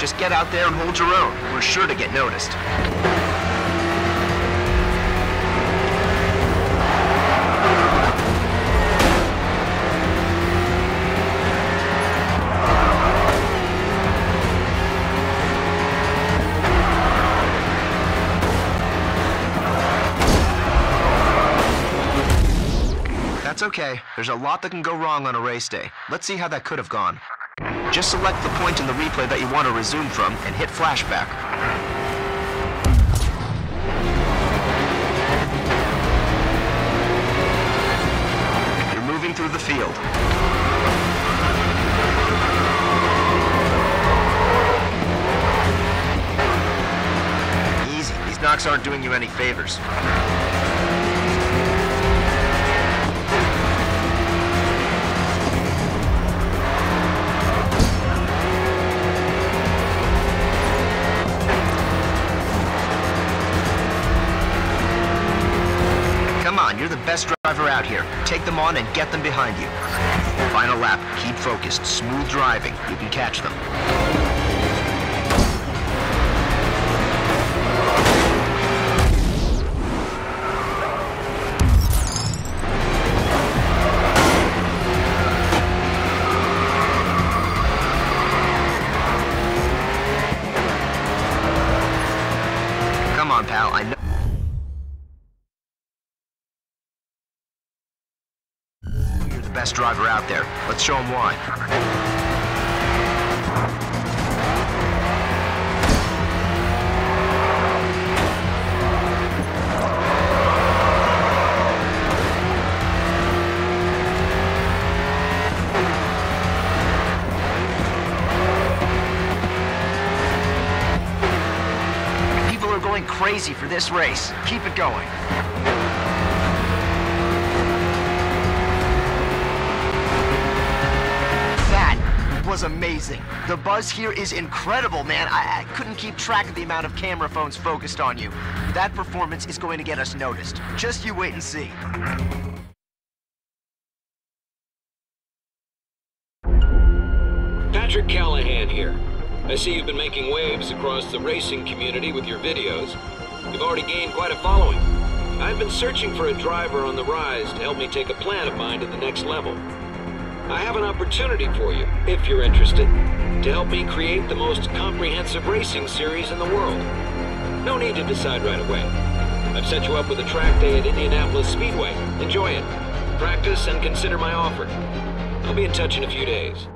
Just get out there and hold your own. We're sure to get noticed. That's okay. There's a lot that can go wrong on a race day. Let's see how that could have gone. Just select the point in the replay that you want to resume from and hit flashback. You're moving through the field. Easy. These knocks aren't doing you any favors. You're the best driver out here. Take them on and get them behind you. Final lap. Keep focused. Smooth driving. You can catch them. Out there. Let's show them why. People are going crazy for this race. Keep it going. Was amazing. The buzz here is incredible, man. I, I couldn't keep track of the amount of camera phones focused on you. That performance is going to get us noticed. Just you wait and see. Patrick Callahan here. I see you've been making waves across the racing community with your videos. You've already gained quite a following. I've been searching for a driver on the rise to help me take a plan of mine to the next level. I have an opportunity for you, if you're interested, to help me create the most comprehensive racing series in the world. No need to decide right away. I've set you up with a track day at Indianapolis Speedway. Enjoy it. Practice and consider my offer. I'll be in touch in a few days.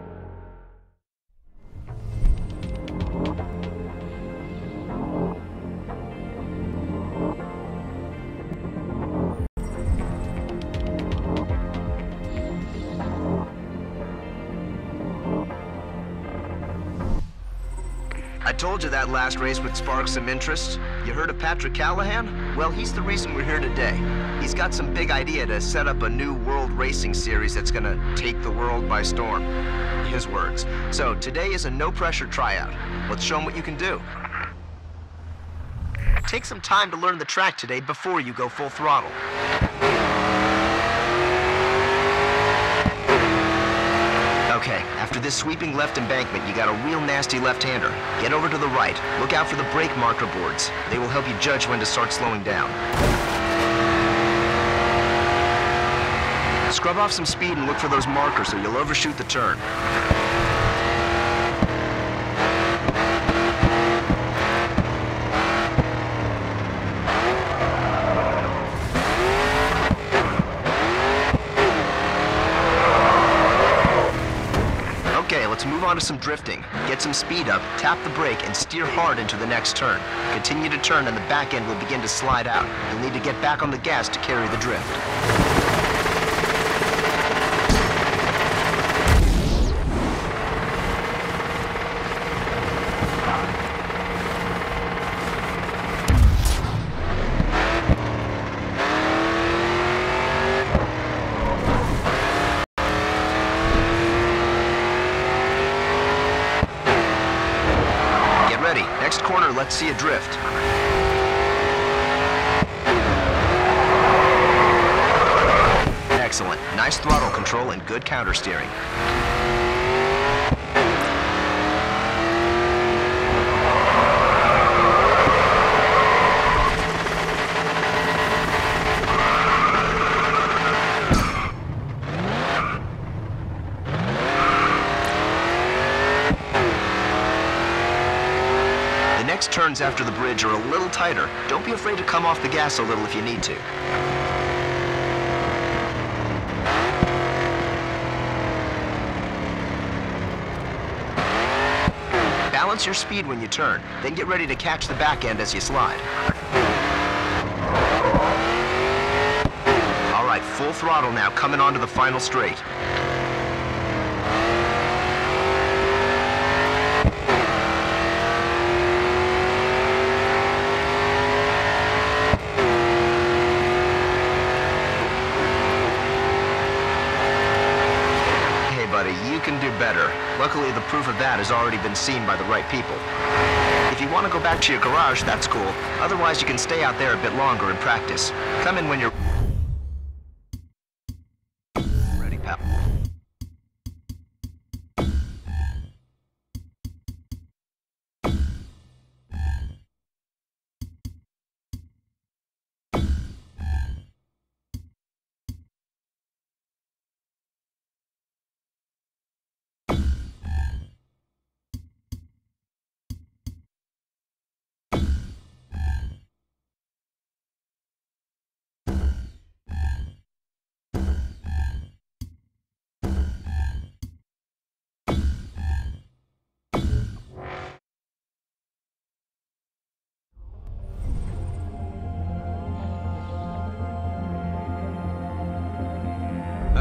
Told you that last race would spark some interest. You heard of Patrick Callahan? Well, he's the reason we're here today. He's got some big idea to set up a new world racing series that's gonna take the world by storm. His words. So today is a no-pressure tryout. Let's show him what you can do. Take some time to learn the track today before you go full throttle. Okay, after this sweeping left embankment, you got a real nasty left-hander. Get over to the right. Look out for the brake marker boards. They will help you judge when to start slowing down. Scrub off some speed and look for those markers or you'll overshoot the turn. Okay, let's move on to some drifting. Get some speed up, tap the brake, and steer hard into the next turn. Continue to turn and the back end will begin to slide out. You'll need to get back on the gas to carry the drift. Get ready. Next corner, let's see a drift. Excellent. Nice throttle control and good counter turns after the bridge are a little tighter. Don't be afraid to come off the gas a little if you need to. Balance your speed when you turn, then get ready to catch the back end as you slide. All right, full throttle now, coming onto the final straight. Hey, buddy, you can do better. Luckily, the proof of that has already been seen by the right people. If you want to go back to your garage, that's cool. Otherwise, you can stay out there a bit longer and practice. Come in when you're...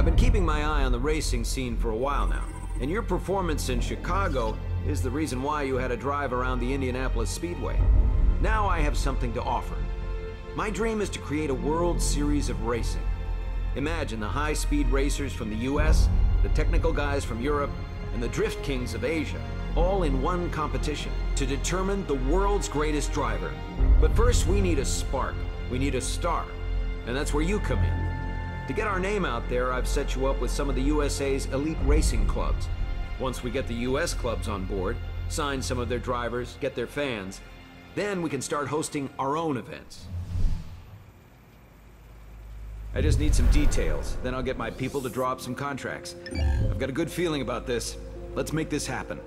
I've been keeping my eye on the racing scene for a while now, and your performance in Chicago is the reason why you had a drive around the Indianapolis Speedway. Now I have something to offer. My dream is to create a World Series of racing. Imagine the high-speed racers from the US, the technical guys from Europe, and the drift kings of Asia, all in one competition to determine the world's greatest driver. But first, we need a spark. We need a star. And that's where you come in. To get our name out there, I've set you up with some of the USA's elite racing clubs. Once we get the US clubs on board, sign some of their drivers, get their fans, then we can start hosting our own events. I just need some details, then I'll get my people to draw up some contracts. I've got a good feeling about this. Let's make this happen.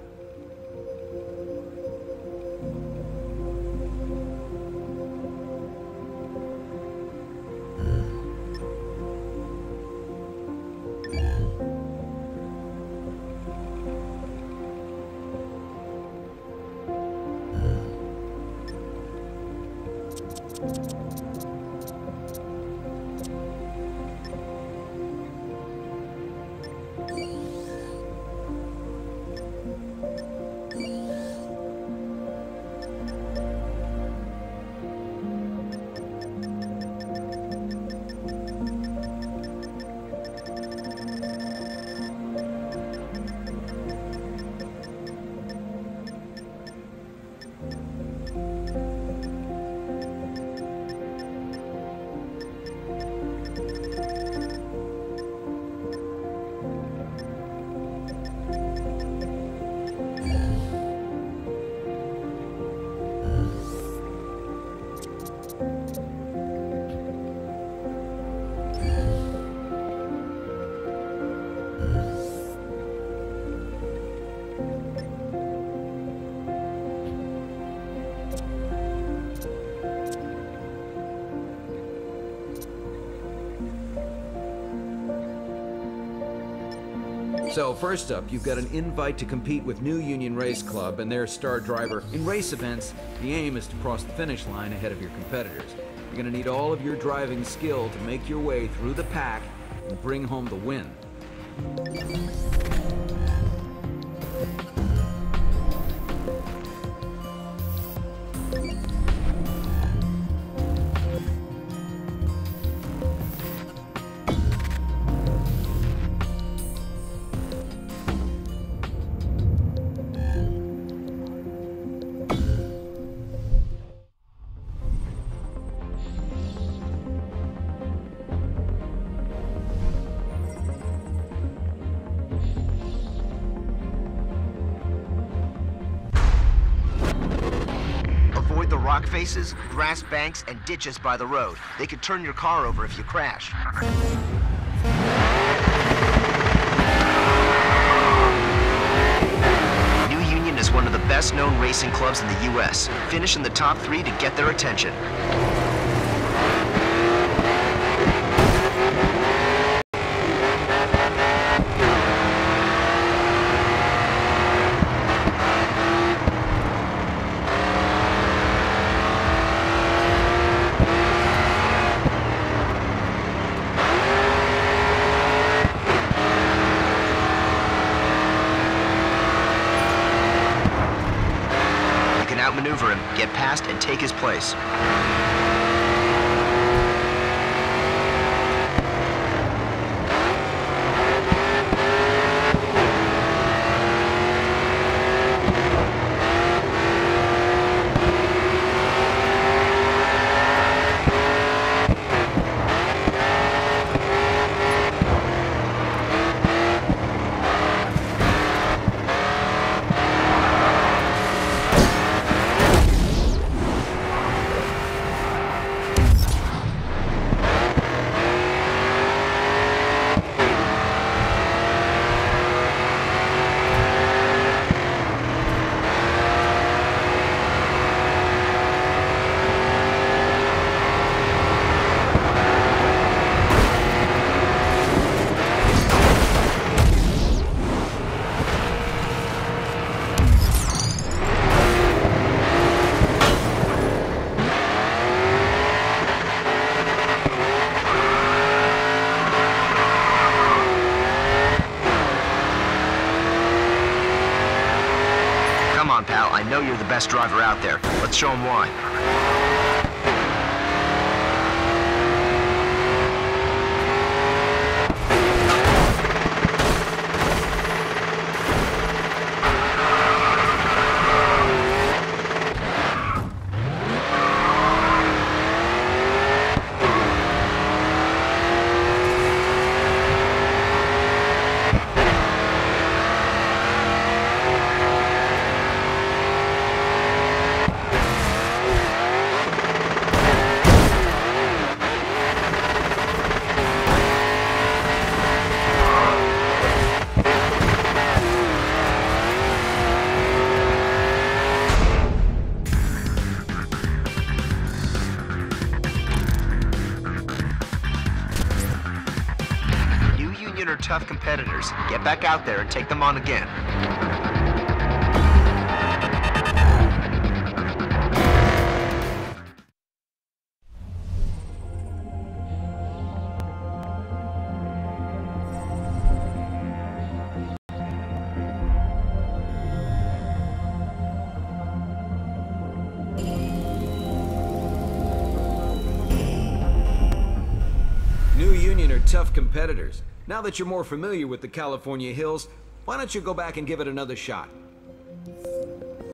So, first up, you've got an invite to compete with New Union Race Club and their star driver. In race events, the aim is to cross the finish line ahead of your competitors. You're going to need all of your driving skill to make your way through the pack and bring home the win. Faces, grass banks, and ditches by the road. They could turn your car over if you crash. New Union is one of the best known racing clubs in the U.S. Finish in the top three to get their attention. Outmaneuver him, get past, and take his place. Come on, pal. I know you're the best driver out there. Let's show him why. Tough competitors. Get back out there and take them on again. Tough competitors. Now that you're more familiar with the California hills, why don't you go back and give it another shot?